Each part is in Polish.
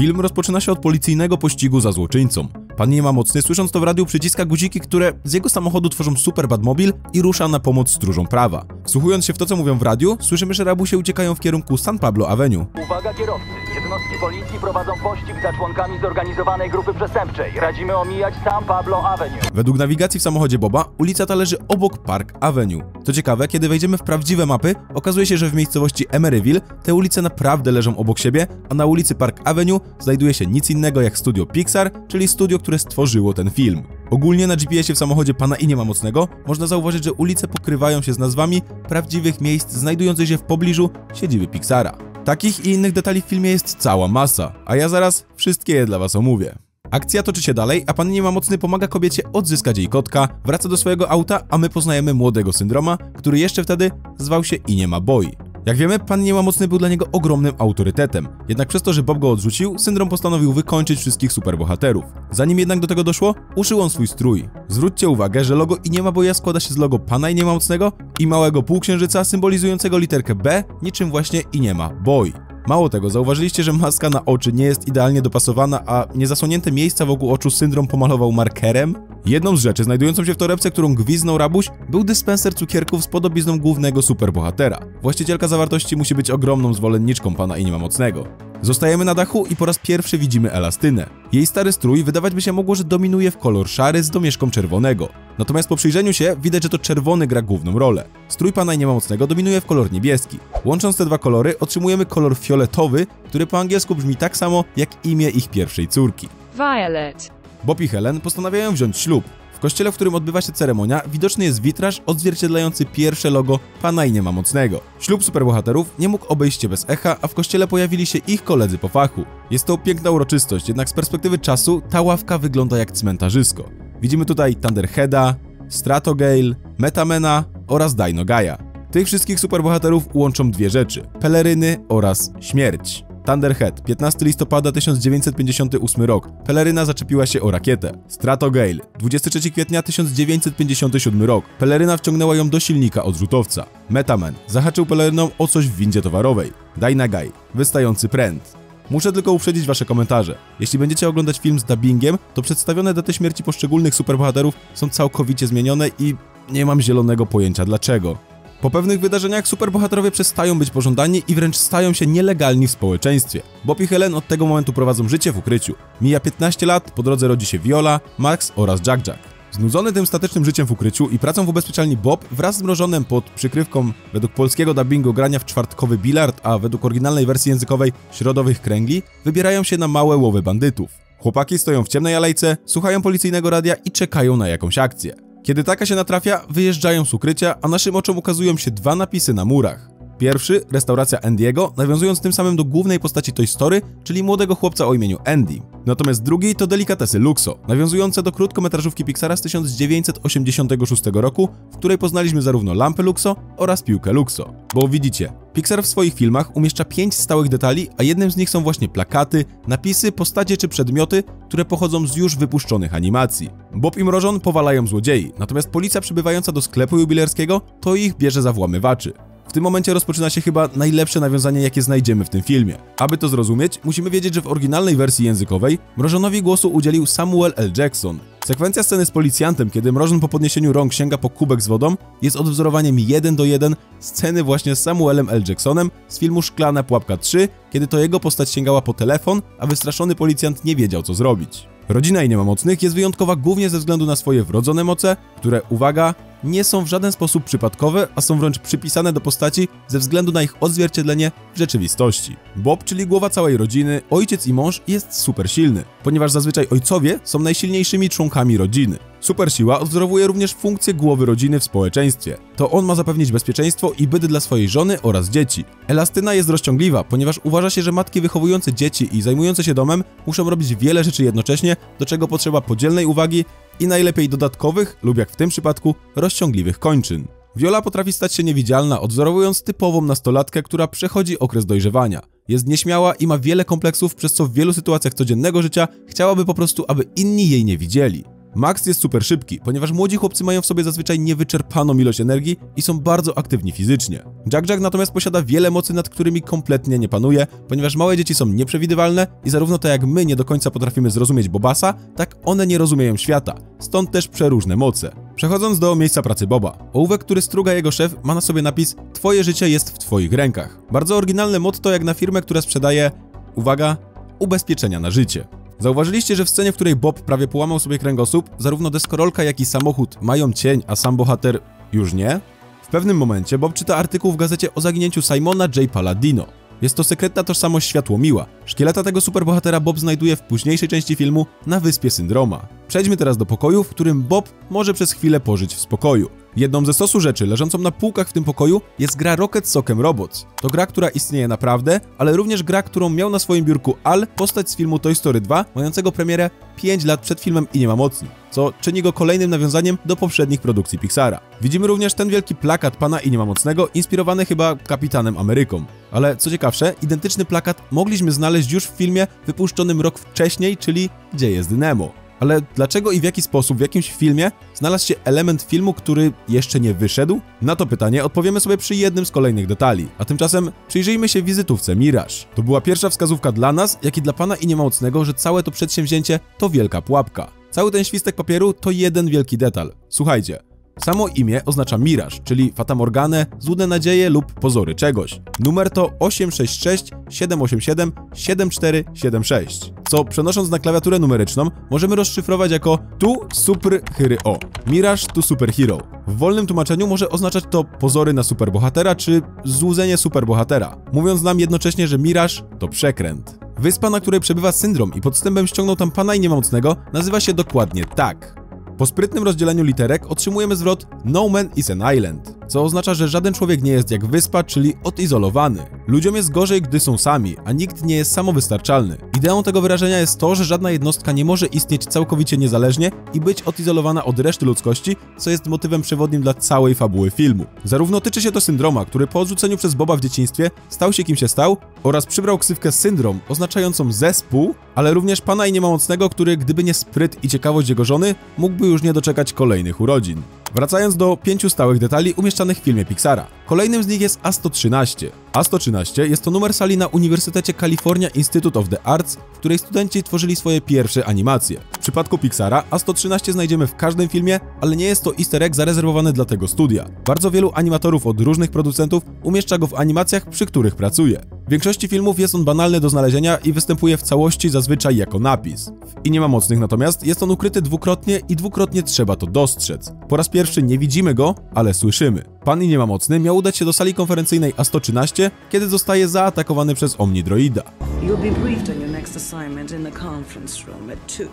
Film rozpoczyna się od policyjnego pościgu za złoczyńcą. Pan nie ma mocny, słysząc to w radiu, przyciska guziki, które z jego samochodu tworzą super Batmobil i rusza na pomoc stróżom prawa. Wsłuchując się w to, co mówią w radiu, słyszymy, że rabusie uciekają w kierunku San Pablo Avenue. Uwaga kierowcy! Jednostki policji prowadzą pościg za członkami zorganizowanej grupy przestępczej. Radzimy omijać San Pablo Avenue. Według nawigacji w samochodzie Boba, ulica ta leży obok Park Avenue. Co ciekawe, kiedy wejdziemy w prawdziwe mapy, okazuje się, że w miejscowości Emeryville te ulice naprawdę leżą obok siebie, a na ulicy Park Avenue znajduje się nic innego jak studio Pixar, czyli studio, które stworzyło ten film. Ogólnie na GPS-ie w samochodzie pana i nie ma mocnego można zauważyć, że ulice pokrywają się z nazwami prawdziwych miejsc znajdujących się w pobliżu siedziby Pixara. Takich i innych detali w filmie jest cała masa, a ja zaraz wszystkie je dla was omówię. Akcja toczy się dalej, a pan nie ma mocny pomaga kobiecie odzyskać jej kotka, wraca do swojego auta, a my poznajemy młodego syndroma, który jeszcze wtedy zwał się i nie ma boy. Jak wiemy, pan nie ma mocny był dla niego ogromnym autorytetem. Jednak przez to, że Bob go odrzucił, syndrom postanowił wykończyć wszystkich superbohaterów. Zanim jednak do tego doszło, uszył on swój strój. Zwróćcie uwagę, że logo i nie ma boja składa się z logo pana i nie ma mocnego i małego półksiężyca symbolizującego literkę B, niczym właśnie i nie ma boy. Mało tego, zauważyliście, że maska na oczy nie jest idealnie dopasowana, a niezasłonięte miejsca wokół oczu syndrom pomalował markerem? Jedną z rzeczy znajdującą się w torebce, którą gwiznął rabuś, był dyspenser cukierków z podobizną głównego superbohatera. Właścicielka zawartości musi być ogromną zwolenniczką pana i nie ma mocnego. Zostajemy na dachu i po raz pierwszy widzimy Elastynę. Jej stary strój wydawać by się mogło, że dominuje w kolor szary z domieszką czerwonego. Natomiast po przyjrzeniu się widać, że to czerwony gra główną rolę. Strój pana i nie ma mocnego dominuje w kolor niebieski. Łącząc te dwa kolory otrzymujemy kolor fioletowy, który po angielsku brzmi tak samo jak imię ich pierwszej córki. Violet. Bob i Helen postanawiają wziąć ślub. Kościele, w którym odbywa się ceremonia, widoczny jest witraż odzwierciedlający pierwsze logo Pana i nie ma mocnego. Ślub superbohaterów nie mógł obejść się bez echa, a w kościele pojawili się ich koledzy po fachu. Jest to piękna uroczystość, jednak z perspektywy czasu ta ławka wygląda jak cmentarzysko. Widzimy tutaj Thunderheada, Stratogale, Metamena oraz Dino Gaia. Tych wszystkich superbohaterów łączą dwie rzeczy: peleryny oraz śmierć. Thunderhead, 15 listopada 1958 rok. Peleryna zaczepiła się o rakietę. Stratogale, 23 kwietnia 1957 rok. Peleryna wciągnęła ją do silnika odrzutowca. Metaman, zahaczył peleryną o coś w windzie towarowej. Dynagai, wystający pręt. Muszę tylko uprzedzić wasze komentarze. Jeśli będziecie oglądać film z dubbingiem, to przedstawione daty śmierci poszczególnych superbohaterów są całkowicie zmienione i nie mam zielonego pojęcia dlaczego. Po pewnych wydarzeniach superbohaterowie przestają być pożądani i wręcz stają się nielegalni w społeczeństwie. Bob i Helen od tego momentu prowadzą życie w ukryciu. Mija 15 lat, po drodze rodzi się Viola, Max oraz Jack Jack. Znudzony tym statycznym życiem w ukryciu i pracą w ubezpieczalni Bob wraz z mrożonym pod przykrywką według polskiego dubbingu grania w czwartkowy bilard, a według oryginalnej wersji językowej środowych kręgli, wybierają się na małe łowy bandytów. Chłopaki stoją w ciemnej alejce, słuchają policyjnego radia i czekają na jakąś akcję. Kiedy taka się natrafia, wyjeżdżają z ukrycia, a naszym oczom ukazują się dwa napisy na murach. Pierwszy, restauracja Andiego, nawiązując tym samym do głównej postaci Toy Story, czyli młodego chłopca o imieniu Andy. Natomiast drugi to delikatesy Luxo, nawiązujące do krótkometrażówki Pixara z 1986 roku, w której poznaliśmy zarówno lampę Luxo oraz piłkę Luxo. Bo widzicie, Pixar w swoich filmach umieszcza pięć stałych detali, a jednym z nich są właśnie plakaty, napisy, postacie czy przedmioty, które pochodzą z już wypuszczonych animacji. Bob i Mrożon powalają złodziei, natomiast policja przybywająca do sklepu jubilerskiego to ich bierze za włamywaczy. W tym momencie rozpoczyna się chyba najlepsze nawiązanie, jakie znajdziemy w tym filmie. Aby to zrozumieć, musimy wiedzieć, że w oryginalnej wersji językowej Mrożonowi głosu udzielił Samuel L. Jackson. Sekwencja sceny z policjantem, kiedy Mrożon po podniesieniu rąk sięga po kubek z wodą, jest odwzorowaniem 1 do 1 sceny właśnie z Samuelem L. Jacksonem z filmu Szklana Pułapka 3, kiedy to jego postać sięgała po telefon, a wystraszony policjant nie wiedział co zrobić. Rodzina i nie ma mocnych jest wyjątkowa głównie ze względu na swoje wrodzone moce, które, uwaga, nie są w żaden sposób przypadkowe, a są wręcz przypisane do postaci ze względu na ich odzwierciedlenie w rzeczywistości. Bob, czyli głowa całej rodziny, ojciec i mąż, jest super silny, ponieważ zazwyczaj ojcowie są najsilniejszymi członkami rodziny. Supersiła odwzorowuje również funkcję głowy rodziny w społeczeństwie. To on ma zapewnić bezpieczeństwo i byt dla swojej żony oraz dzieci. Elastyna jest rozciągliwa, ponieważ uważa się, że matki wychowujące dzieci i zajmujące się domem muszą robić wiele rzeczy jednocześnie, do czego potrzeba podzielnej uwagi i najlepiej dodatkowych, lub jak w tym przypadku, rozciągliwych kończyn. Viola potrafi stać się niewidzialna, odwzorowując typową nastolatkę, która przechodzi okres dojrzewania. Jest nieśmiała i ma wiele kompleksów, przez co w wielu sytuacjach codziennego życia chciałaby po prostu, aby inni jej nie widzieli. Max jest super szybki, ponieważ młodzi chłopcy mają w sobie zazwyczaj niewyczerpaną ilość energii i są bardzo aktywni fizycznie. Jack Jack natomiast posiada wiele mocy, nad którymi kompletnie nie panuje, ponieważ małe dzieci są nieprzewidywalne i zarówno to jak my nie do końca potrafimy zrozumieć Bobasa, tak one nie rozumieją świata, stąd też przeróżne moce. Przechodząc do miejsca pracy Boba, ołówek, który struga jego szef, ma na sobie napis Twoje życie jest w Twoich rękach. Bardzo oryginalne motto jak na firmę, która sprzedaje, uwaga, ubezpieczenia na życie. Zauważyliście, że w scenie, w której Bob prawie połamał sobie kręgosłup, zarówno deskorolka, jak i samochód mają cień, a sam bohater już nie? W pewnym momencie Bob czyta artykuł w gazecie o zaginięciu Simona J. Palladino. Jest to sekretna tożsamość Światłomiła. Szkieleta tego superbohatera Bob znajduje w późniejszej części filmu na wyspie Syndroma. Przejdźmy teraz do pokoju, w którym Bob może przez chwilę pożyć w spokoju. Jedną ze stosu rzeczy leżącą na półkach w tym pokoju jest gra Rocket Socken Robots. To gra, która istnieje naprawdę, ale również gra, którą miał na swoim biurku Al, postać z filmu Toy Story 2, mającego premierę 5 lat przed filmem i nie ma mocni, co czyni go kolejnym nawiązaniem do poprzednich produkcji Pixara. Widzimy również ten wielki plakat pana i nie ma mocnego, inspirowany chyba Kapitanem Ameryką. Ale co ciekawsze, identyczny plakat mogliśmy znaleźć już w filmie wypuszczonym rok wcześniej, czyli Gdzie jest Nemo. Ale dlaczego i w jaki sposób w jakimś filmie znalazł się element filmu, który jeszcze nie wyszedł? Na to pytanie odpowiemy sobie przy jednym z kolejnych detali. A tymczasem przyjrzyjmy się wizytówce Mirage. To była pierwsza wskazówka dla nas, jak i dla pana i niemocnego, że całe to przedsięwzięcie to wielka pułapka. Cały ten świstek papieru to jeden wielki detal. Słuchajcie, Samo imię oznacza miraż, czyli fatamorgane, złudne nadzieje lub pozory czegoś. Numer to 866 787 7476, co przenosząc na klawiaturę numeryczną możemy rozszyfrować jako tu super hyry o. Miraż tu superhero. W wolnym tłumaczeniu może oznaczać to pozory na superbohatera czy złudzenie superbohatera, mówiąc nam jednocześnie, że miraż to przekręt. Wyspa, na której przebywa syndrom i podstępem ściągnął tam pana i niemocnego, nazywa się dokładnie tak. Po sprytnym rozdzieleniu literek otrzymujemy zwrot No man is an island, co oznacza, że żaden człowiek nie jest jak wyspa, czyli odizolowany. Ludziom jest gorzej, gdy są sami, a nikt nie jest samowystarczalny. Ideą tego wyrażenia jest to, że żadna jednostka nie może istnieć całkowicie niezależnie i być odizolowana od reszty ludzkości, co jest motywem przewodnim dla całej fabuły filmu. Zarówno tyczy się to syndroma, który po odrzuceniu przez Boba w dzieciństwie stał się kim się stał, oraz przybrał ksywkę syndrom, oznaczającą zespół, ale również pana i niemocnego, który gdyby nie spryt i ciekawość jego żony, mógłby już nie doczekać kolejnych urodzin. Wracając do pięciu stałych detali umieszczanych w filmie Pixara. Kolejnym z nich jest A113. A113 jest to numer sali na Uniwersytecie California Institute of the Arts, w której studenci tworzyli swoje pierwsze animacje. W przypadku Pixara A113 znajdziemy w każdym filmie, ale nie jest to easter egg zarezerwowany dla tego studia. Bardzo wielu animatorów od różnych producentów umieszcza go w animacjach, przy których pracuje. W większości filmów jest on banalny do znalezienia i występuje w całości zazwyczaj jako napis. I nie ma mocnych natomiast jest on ukryty dwukrotnie i dwukrotnie trzeba to dostrzec. Po raz pierwszy nie widzimy go, ale słyszymy. Pan i nie ma mocny miał udać się do sali konferencyjnej A113, kiedy zostaje zaatakowany przez Omnidroida. You'll be briefed on your next assignment in the conference room at 2.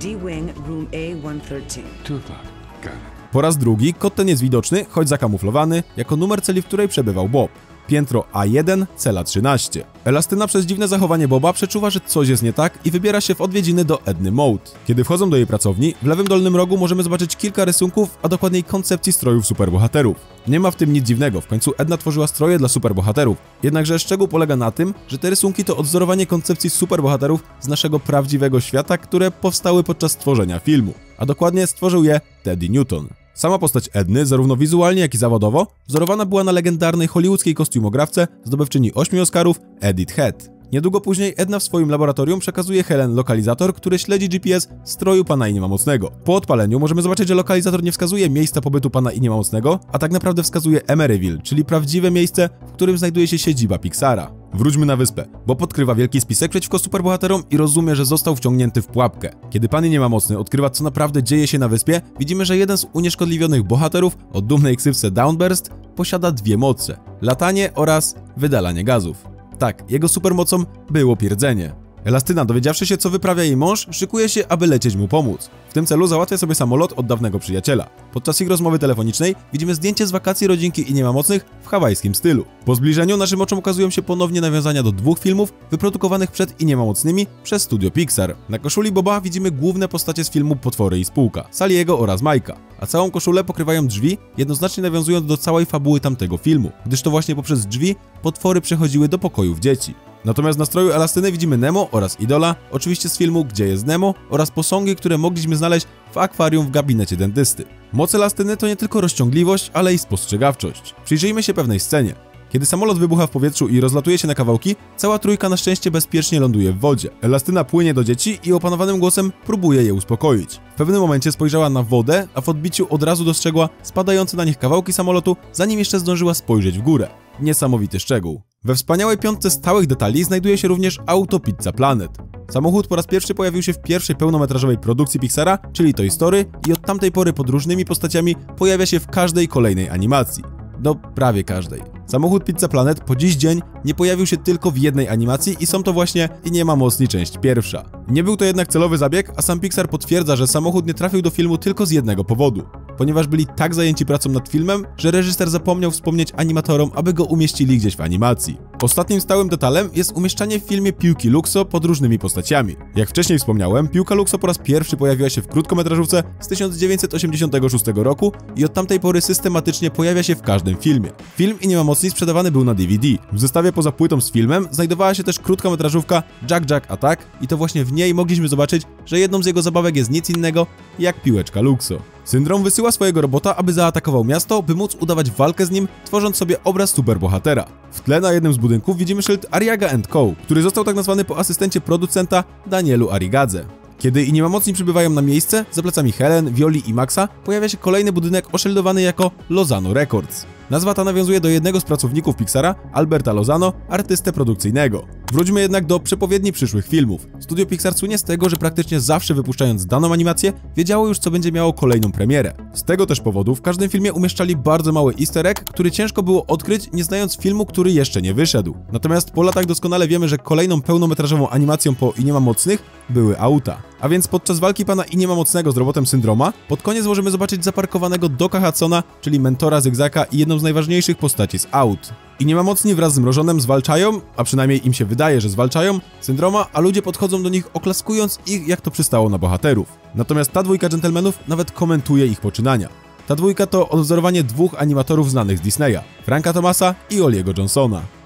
D-Wing, room A113. Two o'clock. Got it. Po raz drugi kot ten jest widoczny, choć zakamuflowany, jako numer celi, w której przebywał Bob. Piętro A1, cela 13. Elastyna przez dziwne zachowanie Boba przeczuwa, że coś jest nie tak i wybiera się w odwiedziny do Edny Mode. Kiedy wchodzą do jej pracowni, w lewym dolnym rogu możemy zobaczyć kilka rysunków, a dokładniej koncepcji strojów superbohaterów. Nie ma w tym nic dziwnego, w końcu Edna tworzyła stroje dla superbohaterów. Jednakże szczegół polega na tym, że te rysunki to odzorowanie koncepcji superbohaterów z naszego prawdziwego świata, które powstały podczas tworzenia filmu. A dokładnie stworzył je Teddy Newton. Sama postać Edny, zarówno wizualnie, jak i zawodowo, wzorowana była na legendarnej hollywoodzkiej kostiumografce, zdobywczyni 8 Oscarów Edith Head. Niedługo później Edna w swoim laboratorium przekazuje Helen lokalizator, który śledzi GPS stroju pana i nie ma mocnego. Po odpaleniu możemy zobaczyć, że lokalizator nie wskazuje miejsca pobytu pana i nie ma mocnego, a tak naprawdę wskazuje Emeryville, czyli prawdziwe miejsce, w którym znajduje się siedziba Pixara. Wróćmy na wyspę, bo podkrywa wielki spisek przeciwko superbohaterom i rozumie, że został wciągnięty w pułapkę. Kiedy pan nie ma mocny odkrywa, co naprawdę dzieje się na wyspie, widzimy, że jeden z unieszkodliwionych bohaterów o dumnej ksywce Downburst posiada dwie moce: latanie oraz wydalanie gazów. Tak, jego supermocą było pierdzenie. Elastyna, dowiedziawszy się, co wyprawia jej mąż, szykuje się, aby lecieć mu pomóc. W tym celu załatwia sobie samolot od dawnego przyjaciela. Podczas ich rozmowy telefonicznej widzimy zdjęcie z wakacji rodzinki i nie ma mocnych w hawajskim stylu. Po zbliżeniu naszym oczom ukazują się ponownie nawiązania do dwóch filmów wyprodukowanych przed i nie ma mocnymi przez studio Pixar. Na koszuli Boba widzimy główne postacie z filmu Potwory i Spółka, Saliego oraz Majka, a całą koszulę pokrywają drzwi, jednoznacznie nawiązując do całej fabuły tamtego filmu, gdyż to właśnie poprzez drzwi potwory przechodziły do pokojów dzieci. Natomiast na stroju Elastyny widzimy Nemo oraz Idola, oczywiście z filmu Gdzie jest Nemo oraz posągi, które mogliśmy znaleźć w akwarium w gabinecie dentysty. Moc Elastyny to nie tylko rozciągliwość, ale i spostrzegawczość. Przyjrzyjmy się pewnej scenie. Kiedy samolot wybucha w powietrzu i rozlatuje się na kawałki, cała trójka na szczęście bezpiecznie ląduje w wodzie. Elastyna płynie do dzieci i opanowanym głosem próbuje je uspokoić. W pewnym momencie spojrzała na wodę, a w odbiciu od razu dostrzegła spadające na nich kawałki samolotu, zanim jeszcze zdążyła spojrzeć w górę. Niesamowity szczegół. We wspaniałej piątce stałych detali znajduje się również Auto Pizza Planet. Samochód po raz pierwszy pojawił się w pierwszej pełnometrażowej produkcji Pixara, czyli Toy Story, i od tamtej pory pod różnymi postaciami pojawia się w każdej kolejnej animacji. No, prawie każdej. Samochód Pizza Planet po dziś dzień nie pojawił się tylko w jednej animacji i są to właśnie i nie ma mocni część pierwsza. Nie był to jednak celowy zabieg, a sam Pixar potwierdza, że samochód nie trafił do filmu tylko z jednego powodu. Ponieważ byli tak zajęci pracą nad filmem, że reżyser zapomniał wspomnieć animatorom, aby go umieścili gdzieś w animacji. Ostatnim stałym detalem jest umieszczanie w filmie piłki Luxo pod różnymi postaciami. Jak wcześniej wspomniałem, piłka Luxo po raz pierwszy pojawiła się w krótkometrażówce z 1986 roku i od tamtej pory systematycznie pojawia się w każdym filmie. Film i nie ma mocniej sprzedawany był na DVD. W zestawie poza płytą z filmem znajdowała się też krótkometrażówka Jack Jack Attack i to właśnie w niej mogliśmy zobaczyć, że jedną z jego zabawek jest nic innego jak piłeczka Luxo. Syndrom wysyła swojego robota, aby zaatakował miasto, by móc udawać walkę z nim, tworząc sobie obraz superbohatera. W tle na jednym z budynków widzimy szyld Ariaga Co., który został tak nazwany po asystencie producenta Danielu Arigadze. Kiedy i mocni przybywają na miejsce, za plecami Helen, Violi i Maxa, pojawia się kolejny budynek oszyldowany jako Lozano Records. Nazwa ta nawiązuje do jednego z pracowników Pixara, Alberta Lozano, artystę produkcyjnego. Wróćmy jednak do przepowiedni przyszłych filmów. Studio Pixar słynie z tego, że praktycznie zawsze wypuszczając daną animację, wiedziało już co będzie miało kolejną premierę. Z tego też powodu w każdym filmie umieszczali bardzo mały easter egg, który ciężko było odkryć nie znając filmu, który jeszcze nie wyszedł. Natomiast po latach doskonale wiemy, że kolejną pełnometrażową animacją po I nie ma mocnych były auta. A więc podczas walki pana I nie ma mocnego z robotem Syndroma, pod koniec możemy zobaczyć zaparkowanego Doka Hudsona, czyli mentora Zygzaka i jedną z najważniejszych postaci z aut. I nie ma mocni wraz z mrożonem zwalczają, a przynajmniej im się wydaje, że zwalczają, syndroma, a ludzie podchodzą do nich oklaskując ich jak to przystało na bohaterów. Natomiast ta dwójka dżentelmenów nawet komentuje ich poczynania. Ta dwójka to odwzorowanie dwóch animatorów znanych z Disneya, Franka Thomasa i Oliego Johnsona.